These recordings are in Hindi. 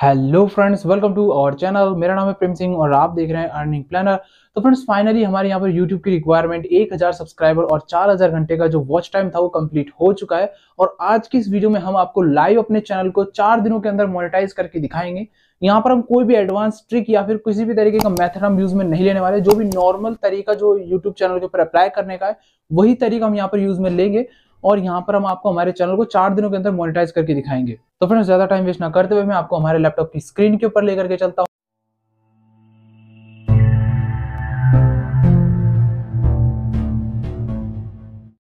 Hello friends welcome to our channel मेरा नाम है प्रेम सिंह और आप देख रहे हैं अर्निंग प्लानर तो फ्रेंड्स फाइनली हमारे यहाँ पर यूट्यूब की रिक्वायरमेंट 1000 सब्सक्राइबर और 4000 घंटे का जो वॉच टाइम था वो कंप्लीट हो चुका है। और आज की इस वीडियो में हम आपको लाइव अपने चैनल को चार दिनों के अंदर मोनिटाइज करके दिखाएँगे। यहाँ पर हम कोई भी एडवांस ट्रिक या फिर किसी भी तरीके का मेथड हम यूज़ में नहीं लेने वाले। जो भी नॉर्मल तरीका जो यूट्यूब चैनल के ऊपर अप्लाई करने का है, वही तरीका हम यहाँ पर यूज़ में लेंगे। और यहाँ पर हम आपको हमारे चैनल को चार दिनों के अंदर मोनिटाइज करके दिखाएँगे। तो फ्रेंड्स ज़्यादा टाइम वेस्ट ना करते हुए मैं आपको हमारे लैपटॉप की स्क्रीन के ऊपर लेकर के चलता हूँ।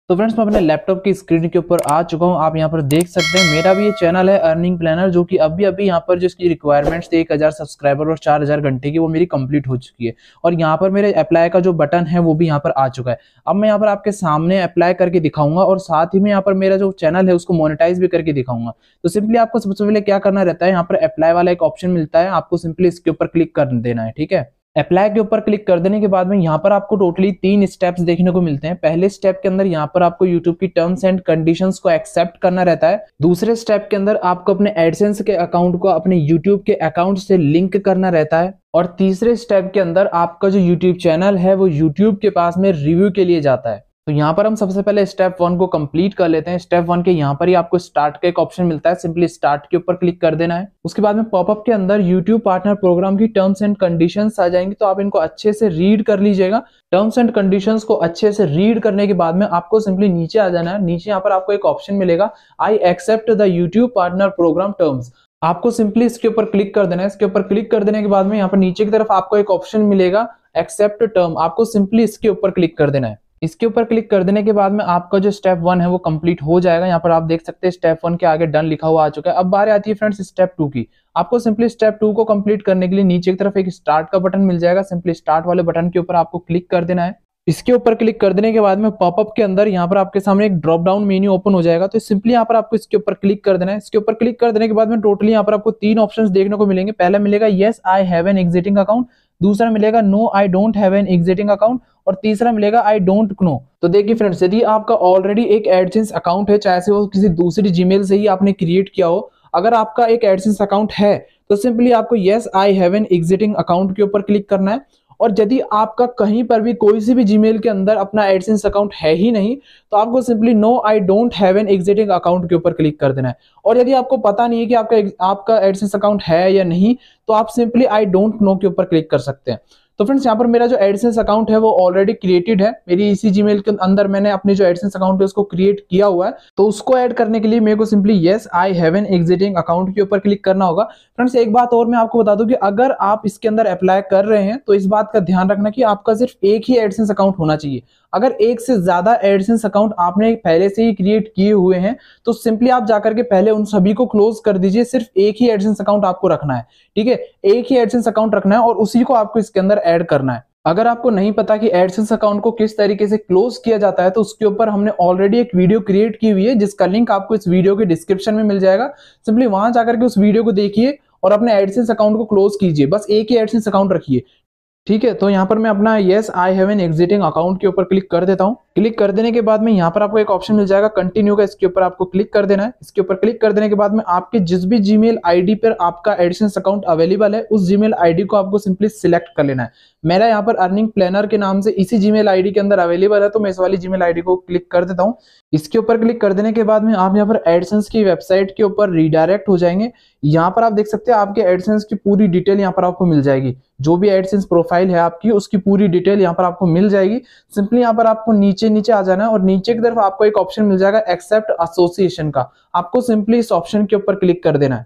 तो फ्रेंड्स मैं अपने लैपटॉप की स्क्रीन के ऊपर आ चुका हूँ। आप यहाँ पर देख सकते हैं, मेरा भी ये चैनल है अर्निंग प्लानर जो कि अभी अभी यहाँ पर जो इसकी रिक्वायरमेंट्स थी एक हज़ार सब्सक्राइबर और चार हज़ार घंटे की, वो मेरी कंप्लीट हो चुकी है। और यहाँ पर मेरे अप्लाई का जो बटन है, वो भी यहाँ पर आ चुका है। अब मैं यहाँ पर आपके सामने अप्लाई करके दिखाऊँगा और साथ ही में यहाँ पर मेरा जो चैनल है, उसको मोनिटाइज भी करके दिखाऊँगा। तो सिंपली आपको सबसे पहले क्या करना रहता है, यहाँ पर अप्लाई वाला एक ऑप्शन मिलता है, आपको सिंपली इसके ऊपर क्लिक कर देना है, ठीक है? अप्लाई के ऊपर क्लिक कर देने के बाद में यहाँ पर आपको टोटली तीन स्टेप्स देखने को मिलते हैं। पहले स्टेप के अंदर यहाँ पर आपको यूट्यूब की टर्म्स एंड कंडीशन को एक्सेप्ट करना रहता है। दूसरे स्टेप के अंदर आपको अपने एडसेंस के अकाउंट को अपने यूट्यूब के अकाउंट से लिंक करना रहता है। और तीसरे स्टेप के अंदर आपका जो यूट्यूब चैनल है, वो यूट्यूब के पास में रिव्यू के लिए जाता है। तो यहाँ पर हम सबसे पहले स्टेप वन को कंप्लीट कर लेते हैं। स्टेप वन के यहाँ पर ही आपको स्टार्ट का एक ऑप्शन मिलता है। सिंपली स्टार्ट के ऊपर क्लिक कर देना है। उसके बाद में पॉपअप के अंदर यूट्यूब पार्टनर प्रोग्राम की टर्म्स एंड कंडीशंस आ जाएँगी। तो आप इनको अच्छे से रीड कर लीजिएगा। टर्म्स एंड कंडीशंस को अच्छे से रीड करने के बाद में आपको सिंपली नीचे आ जाना है। नीचे यहाँ पर आपको एक ऑप्शन मिलेगा। I accept the YouTube partner program terms आपको सिंपली इसके ऊपर क्लिक कर देना है। इसके ऊपर क्लिक कर देने के बाद में यहाँ पर नीचे की तरफ़ आपको एक ऑप्शन मिलेगा। एक्सेप्ट टर्म आपको सिंपली इसके ऊपर क्लिक कर देना है। इसके ऊपर क्लिक कर देने के बाद में आपका जो स्टेप वन है वो कंप्लीट हो जाएगा। यहाँ पर आप देख सकते हैं स्टेप वन के आगे डन लिखा हुआ आ चुका है। अब बारे आती है फ्रेंड्स स्टेप टू की। आपको सिंपली स्टेप टू को कंप्लीट करने के लिए नीचे की तरफ़ एक स्टार्ट का बटन मिल जाएगा। सिंपली स्टार्ट वाले बटन के ऊपर आपको क्लिक कर देना है। इसके ऊपर क्लिक कर देने के बाद में पॉपअप के अंदर यहाँ पर आपके सामने एक ड्रॉप डाउन मेन्यू ओपन हो जाएगा। तो सिंपली यहाँ पर आपको इसके ऊपर क्लिक कर देना है। इसके ऊपर क्लिक कर देने के बाद में टोटली यहाँ पर आपको तीन ऑप्शंस देखने को मिलेंगे। पहला मिलेगा yes I have an existing account दूसरा मिलेगा no I don't have an existing account और तीसरा मिलेगा आई डोंट नो तो देखिए फ्रेंड्स यदि आपका ऑलरेडी एक एडसेंस अकाउंट है, चाहे से वो किसी दूसरी जीमेल से ही आपने क्रिएट किया हो, अगर आपका एक एडसेंस अकाउंट है तो सिंपली आपको yes I have an existing account के ऊपर क्लिक करना है। और यदि आपका कहीं पर भी कोई सी भी जीमेल के अंदर अपना एडसेंस अकाउंट है ही नहीं तो आपको simply no I don't have an existing account के ऊपर क्लिक कर देना है। और यदि आपको पता नहीं है कि आपका आपका एडसेंस अकाउंट है या नहीं तो आप सिंपली आई डोंट नो के ऊपर क्लिक कर सकते हैं। तो फ्रेंड्स, यहाँ पर मेरा जो एडसेंस अकाउंट है वो ऑलरेडी क्रिएटेड है। मेरी इसी जीमेल के अंदर मैंने अपने जो एडसेंस अकाउंट है उसको क्रिएट किया हुआ है। तो उसको ऐड करने के लिए मेरे को simply yes I have an existing account के ऊपर क्लिक करना होगा। फ्रेंड्स, एक बात और मैं आपको बता दूँ कि अगर आप इसके अंदर अप्लाई कर रहे हैं तो इस बात का ध्यान रखना कि आपका सिर्फ़ एक ही एडसेंस अकाउंट होना चाहिए। अगर एक से ज़्यादा एडसेंस अकाउंट आपने पहले से ही क्रिएट किए हुए हैं तो सिंपली आप जाकर के पहले उन सभी को क्लोज कर दीजिए, सिर्फ़ एक ही एडसेंस अकाउंट आपको रखना है, ठीक है? एक ही एडसेंस अकाउंट रखना है और उसी को आपको इसके अंदर ऐड करना है। अगर आपको नहीं पता कि एडसेंस अकाउंट को किस तरीके से क्लोज किया जाता है तो उसके ऊपर हमने ऑलरेडी एक वीडियो क्रिएट की हुई है, जिसका लिंक आपको इस वीडियो के डिस्क्रिप्शन में मिल जाएगा। सिंपली वहाँ जाकर के उस वीडियो को देखिए और अपने एडसेंस अकाउंट को क्लोज कीजिए। बस एक ही एडसेंस अकाउंट रखिए ठीक है तो यहाँ पर मैं अपना yes I have an existing account के ऊपर क्लिक कर देता हूँ। क्लिक कर देने के बाद में यहाँ पर आपको एक ऑप्शन मिल जाएगा कंटिन्यू का, इसके ऊपर आपको क्लिक कर देना है। इसके ऊपर क्लिक कर देने के बाद में आपके जिस भी जीमेल आईडी पर आपका एडिशंस अकाउंट अवेलेबल है, उस जीमेल आईडी को आपको सिंपली सिलेक्ट कर लेना है। मेरा यहाँ पर अर्निंग प्लानर के नाम से इसी जीमेल आईडी के अंदर अवेलेबल है तो मैं इस वाली जीमेल आईडी को क्लिक कर देता हूँ। इसके ऊपर क्लिक कर देने के बाद में आप यहाँ पर एडसेंस की वेबसाइट के ऊपर रिडायरेक्ट हो जाएँगे। यहाँ पर आप देख सकते हैं, आपके एडसेंस की पूरी डिटेल यहाँ पर आपको मिल जाएगी। जो भी एडसेंस प्रोफ़ाइल है आपकी, उसकी पूरी डिटेल यहाँ पर आपको मिल जाएगी। सिंपली यहाँ पर आपको नीचे नीचे आ जाना है और नीचे की तरफ़ आपको एक ऑप्शन मिल जाएगा एक्सेप्ट एसोसिएशन का। आपको सिंपली इस ऑप्शन के ऊपर क्लिक कर देना है।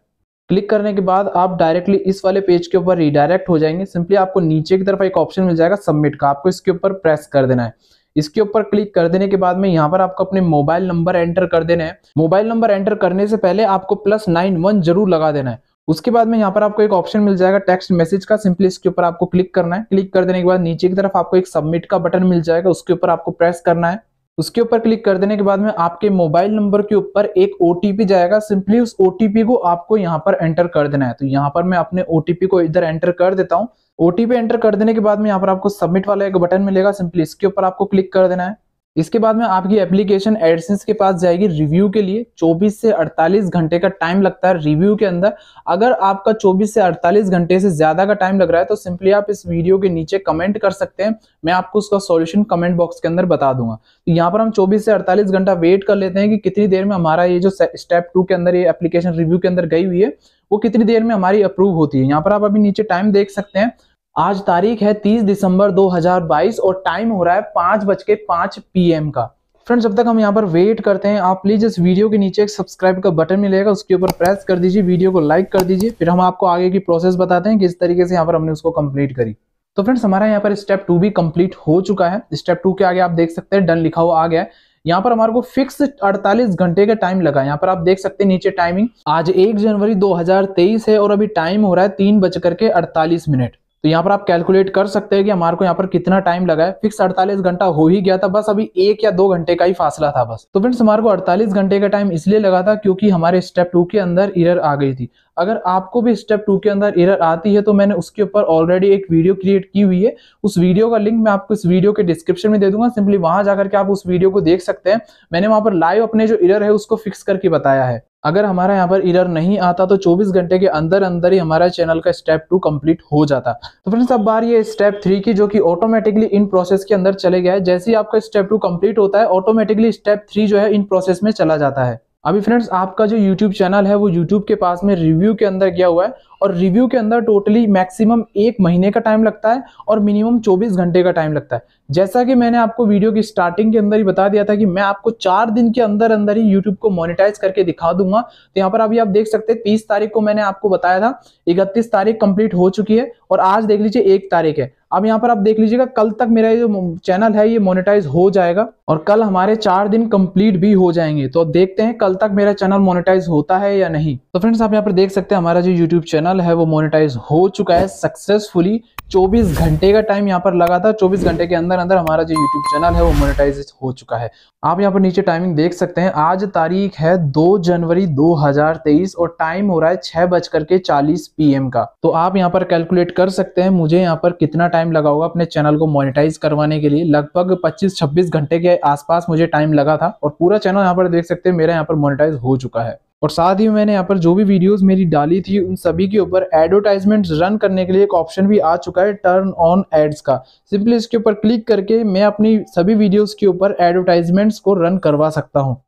क्लिक करने के बाद आप डायरेक्टली इस वाले पेज के ऊपर रिडायरेक्ट हो जाएँगे। सिंपली आपको नीचे की तरफ़ एक ऑप्शन मिल जाएगा सबमिट का। आपको इसके ऊपर प्रेस कर देना है। इसके ऊपर क्लिक कर देने के बाद में यहाँ पर आपको अपने मोबाइल नंबर एंटर कर देना है। मोबाइल नंबर एंटर करने से पहले आपको प्लस नाइन वन ज़रूर लगा देना है। उसके बाद में यहाँ पर आपको एक ऑप्शन मिल जाएगा टेक्स्ट मैसेज का। सिंपली इसके ऊपर आपको क्लिक करना है। क्लिक कर देने के बाद नीचे की तरफ़ आपको एक सबमिट का बटन मिल जाएगा। उसके ऊपर आपको प्रेस करना है। उसके ऊपर क्लिक कर देने के बाद में आपके मोबाइल नंबर के ऊपर एक ओटीपी जाएगा। सिंपली उस ओटीपी को आपको यहाँ पर एंटर कर देना है। तो यहाँ पर मैं अपने ओटीपी को इधर एंटर कर देता हूँ। ओटीपी एंटर कर देने के बाद में यहाँ पर आपको सबमिट वाला एक बटन मिलेगा। सिंपली इसके ऊपर आपको क्लिक कर देना है। इसके बाद में आपकी एप्लीकेशन एडसेंस के पास जाएगी रिव्यू के लिए। 24 से 48 घंटे का टाइम लगता है रिव्यू के अंदर। अगर आपका 24 से 48 घंटे से ज़्यादा का टाइम लग रहा है तो सिंपली आप इस वीडियो के नीचे कमेंट कर सकते हैं। मैं आपको उसका सॉल्यूशन कमेंट बॉक्स के अंदर बता दूँगा। तो यहाँ पर हम चौबीस से अड़तालीस घंटा वेट कर लेते हैं कि कितनी देर में हमारा ये जो स्टेप टू के अंदर ये एप्लीकेशन रिव्यू के अंदर गई हुई है, वो कितनी देर में हमारी अप्रूव होती है। यहाँ पर आप अभी नीचे टाइम देख सकते हैं। आज तारीख है 30 दिसंबर 2022 और टाइम हो रहा है पाँच बज के पाँच पी का। फ्रेंड्स, जब तक हम यहाँ पर वेट करते हैं, आप प्लीज़ इस वीडियो के नीचे एक सब्सक्राइब का बटन मिलेगा, उसके ऊपर प्रेस कर दीजिए, वीडियो को लाइक कर दीजिए, फिर हम आपको आगे की प्रोसेस बताते हैं किस तरीके से यहाँ पर हमने उसको कंप्लीट करी। तो फ्रेंड्स, हमारा यहाँ पर स्टेप टू भी कंप्लीट हो चुका है। स्टेप टू के आगे आप देख सकते हैं, डन लिखा हुआ आ गया है। यहाँ पर हमारे को फिक्स 48 घंटे का टाइम लगा यहाँ पर आप देख सकते हैं नीचे टाइमिंग, आज 1 जनवरी 2023 है और अभी टाइम हो रहा है तीन बज करके अड़तालीस मिनट। तो यहाँ पर आप कैलकुलेट कर सकते हैं कि हमारे को यहाँ पर कितना टाइम लगा है। फिक्स 48 घंटा हो ही गया था, बस अभी एक या दो घंटे का ही फासला था बस। तो फ्रेंड्स हमारे को 48 घंटे का टाइम इसलिए लगा था क्योंकि हमारे स्टेप टू के अंदर इरर आ गई थी। अगर आपको भी स्टेप टू के अंदर एरर आती है तो मैंने उसके ऊपर ऑलरेडी एक वीडियो क्रिएट की हुई है। उस वीडियो का लिंक मैं आपको इस वीडियो के डिस्क्रिप्शन में दे दूँगा। सिंपली वहाँ जाकर के आप उस वीडियो को देख सकते हैं। मैंने वहाँ पर लाइव अपने जो इरर है उसको फिक्स करके बताया है। अगर हमारा यहाँ पर इरर नहीं आता तो 24 घंटे के अंदर अंदर ही हमारा चैनल का स्टेप टू कंप्लीट हो जाता। तो फ्रेंड्स अब बार ये स्टेप थ्री की जो कि ऑटोमेटिकली इन प्रोसेस के अंदर चले गया है, जैसे ही आपका स्टेप टू कंप्लीट होता है ऑटोमेटिकली स्टेप थ्री जो है इन प्रोसेस में चला जाता है। अभी फ्रेंड्स आपका जो यूट्यूब चैनल है, वो यूट्यूब के पास में रिव्यू के अंदर गया हुआ है और रिव्यू के अंदर टोटली मैक्सिमम एक महीने का टाइम लगता है और मिनिमम 24 घंटे का टाइम लगता है। जैसा कि मैंने आपको वीडियो की स्टार्टिंग के अंदर ही बता दिया था कि मैं आपको चार दिन के अंदर अंदर ही यूट्यूब को मोनिटाइज करके दिखा दूँगा। तो यहाँ पर अभी आप देख सकते हैं, तीस तारीख को मैंने आपको बताया था, इकतीस तारीख कंप्लीट हो चुकी है और आज देख लीजिए एक तारीख है। अब यहाँ पर आप देख लीजिएगा, कल तक मेरा जो चैनल है, ये मोनेटाइज हो जाएगा और कल हमारे चार दिन कंप्लीट भी हो जाएँगे। तो देखते हैं कल तक मेरा चैनल मोनेटाइज होता है या नहीं। तो फ्रेंड्स आप यहाँ पर देख सकते हैं हमारा जो यूट्यूब चैनल है, वो मोनेटाइज हो चुका है सक्सेसफुली 24 घंटे का टाइम यहाँ पर लगा था। 24 घंटे के अंदर अंदर हमारा जो यूट्यूब चैनल है, वो मोनेटाइज हो चुका है। आप यहाँ पर नीचे टाइमिंग देख सकते हैं, आज तारीख है 2 जनवरी 2023 और टाइम हो रहा है छह बजकर के चालीस पीएम का। तो आप यहाँ पर कैलकुलेट कर सकते हैं, मुझे यहाँ पर कितना टाइम लगा होगा अपने चैनल को मोनिटाइज करवाने के लिए। लगभग 25-26 घंटे के आसपास मुझे टाइम लगा था और पूरा चैनल यहाँ पर देख सकते हैं, मेरा यहाँ पर मोनिटाइज हो चुका है। और साथ ही मैंने यहाँ पर जो भी वीडियोस मेरी डाली थी, उन सभी के ऊपर एडवर्टाइजमेंट रन करने के लिए एक ऑप्शन भी आ चुका है टर्न ऑन एड्स का। सिंपली इसके ऊपर क्लिक करके मैं अपनी सभी वीडियोस के ऊपर एडवर्टाइजमेंट्स को रन करवा सकता हूँ।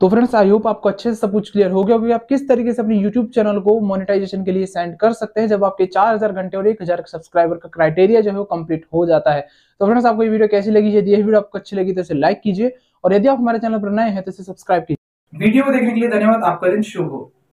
तो फ्रेंड्स आई होप आपको अच्छे से सब कुछ क्लियर हो गया आप किस तरीके से अपने यूट्यूब चैनल को मोनेटाइजेशन के लिए सेंड कर सकते हैं जब आपके 4000 घंटे और 1000 सब्सक्राइबर का क्राइटेरिया जो है वो कंप्लीट हो जाता है। तो फ्रेंड्स आपको ये वीडियो कैसी लगी? यदि ये वीडियो आपको अच्छी लगी तो इसे लाइक कीजिए और यदि आप हमारे चैनल पर नए हैं तो इसे सब्सक्राइब कीजिए। वीडियो को देखने के लिए धन्यवाद। आपका दिन शुभ हो।